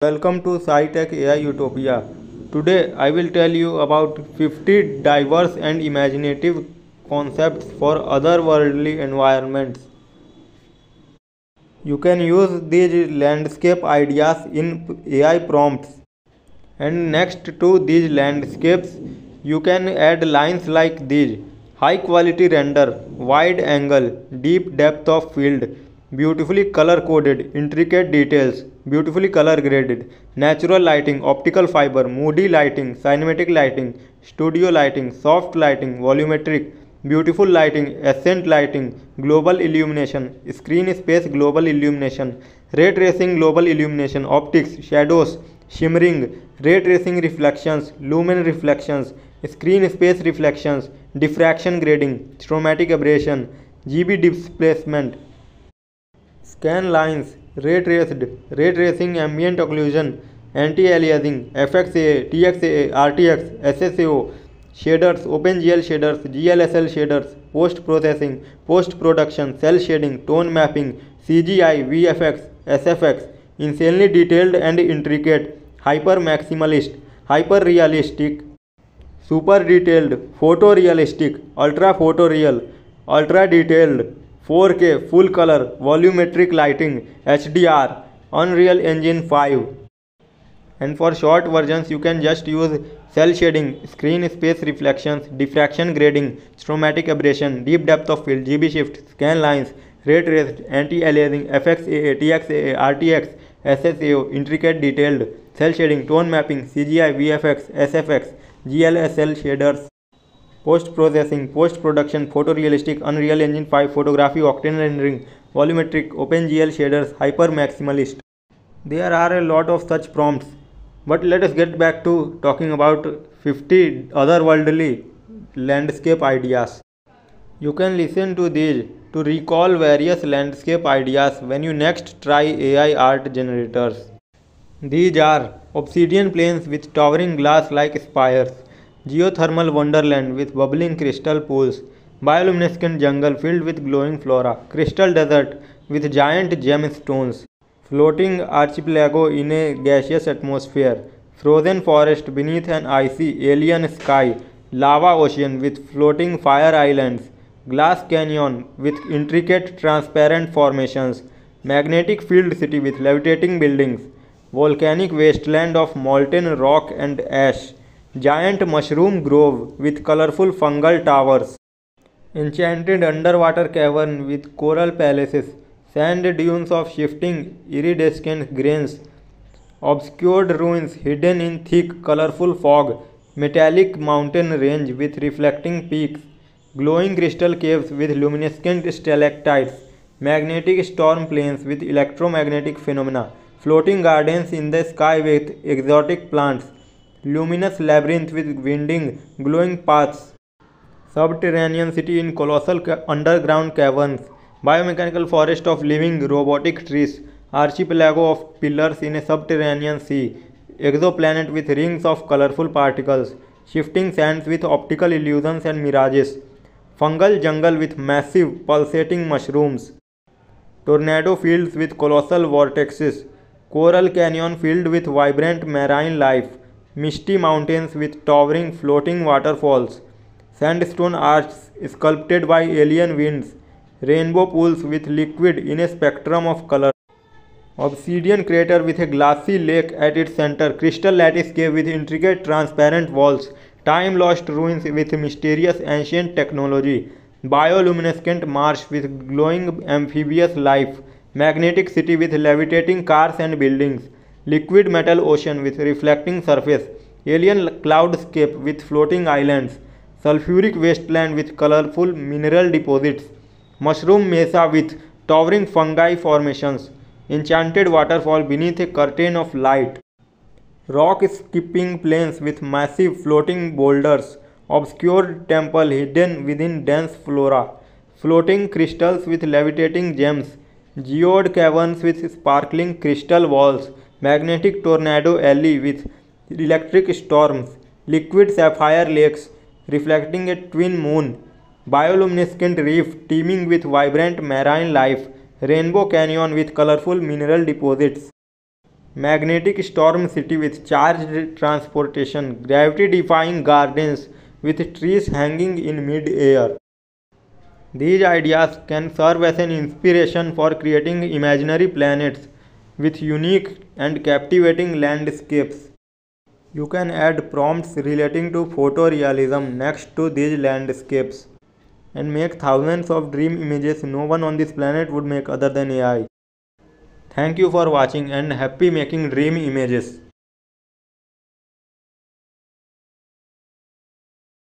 Welcome to SciTech AI Utopia. Today I will tell you about 50 diverse and imaginative concepts for otherworldly environments. You can use these landscape ideas in AI prompts. And next to these landscapes, you can add lines like these high quality render, wide angle, deep depth of field, beautifully color coded, intricate details, beautifully color graded, natural lighting, optical fiber, moody lighting, cinematic lighting, studio lighting, soft lighting, volumetric, beautiful lighting, accent lighting, global illumination, screen space global illumination, ray tracing global illumination, optics, shadows, shimmering, ray tracing reflections, lumen reflections, screen space reflections, diffraction grading, chromatic aberration, GB displacement, scan lines ray traced ray tracing ambient occlusion anti aliasing F X A T X A R T X S S O shaders open G L shaders G L S L shaders post processing post production cel shading tone mapping C G I V F X S F X insanely detailed and intricate hyper maximalist hyper realistic super detailed photo realistic ultra photo real ultra detailed OpenGL shaders, GLSL shaders, post-processing, post-production, cel shading, tone mapping, CGI, VFX, SFX, insanely detailed and intricate, hyper-maximalist, hyper-realistic, super detailed, photorealistic, ultra photoreal, ultra detailed, 4K, full color, volumetric lighting, HDR, Unreal Engine 5. And for short versions, you can just use cel shading, screen space reflections, diffraction grading, chromatic aberration, deep depth of field, GB shift, scan lines, ray traced, anti-aliasing, FXAA, TXAA, RTX, SSAO, intricate detailed, cel shading, tone mapping, CGI, VFX, SFX, GLSL shaders post-processing, post-production, photorealistic, Unreal Engine 5, photography, octane rendering, volumetric, OpenGL shaders, hyper-maximalist. There are a lot of such prompts. But let us get back to talking about 50 otherworldly landscape ideas. You can listen to these to recall various landscape ideas when you next try AI art generators. These are obsidian plains with towering glass like spires, geothermal wonderland with bubbling crystal pools, bioluminescent jungle filled with glowing flora, crystal desert with giant gemstones, floating archipelago in a gaseous atmosphere, frozen forest beneath an icy alien sky, lava ocean with floating fire islands, glass canyon with intricate transparent formations, magnetic field city with levitating buildings, volcanic wasteland of molten rock and ash, giant mushroom grove with colorful fungal towers, enchanted underwater cavern with coral palaces, sand dunes of shifting iridescent grains, obscured ruins hidden in thick colorful fog, metallic mountain range with reflecting peaks, glowing crystal caves with luminescent stalactites, magnetic storm plains with electromagnetic phenomena, floating gardens in the sky with exotic plants, luminous labyrinth with winding, glowing paths, subterranean city in colossal ca underground caverns, biomechanical forest of living robotic trees, archipelago of pillars in a subterranean sea, exoplanet with rings of colorful particles, shifting sands with optical illusions and mirages, fungal jungle with massive pulsating mushrooms, tornado fields with colossal vortexes, coral canyon filled with vibrant marine life, misty mountains with towering floating waterfalls, sandstone arches sculpted by alien winds, rainbow pools with liquid in a spectrum of color, obsidian crater with a glassy lake at its center, crystal lattice cave with intricate transparent walls, time lost ruins with mysterious ancient technology, bioluminescent marsh with glowing amphibious life, magnetic city with levitating cars and buildings, liquid metal ocean with reflecting surface, alien cloudscape with floating islands, sulfuric wasteland with colorful mineral deposits, mushroom mesa with towering fungi formations, enchanted waterfall beneath a curtain of light, rock skipping plains with massive floating boulders, obscure temple hidden within dense flora, floating crystals with levitating gems, geode caverns with sparkling crystal walls, magnetic tornado alley with electric storms, liquid sapphire lakes reflecting a twin moon, bioluminescent reef teeming with vibrant marine life, rainbow canyon with colorful mineral deposits, magnetic storm city with charged transportation, gravity defying gardens with trees hanging in mid air. These ideas can serve as an inspiration for creating imaginary planets with unique and captivating landscapes. You can add prompts relating to photorealism next to these landscapes and make thousands of dream images no one on this planet would make other than AI. Thank you for watching and happy making dream images.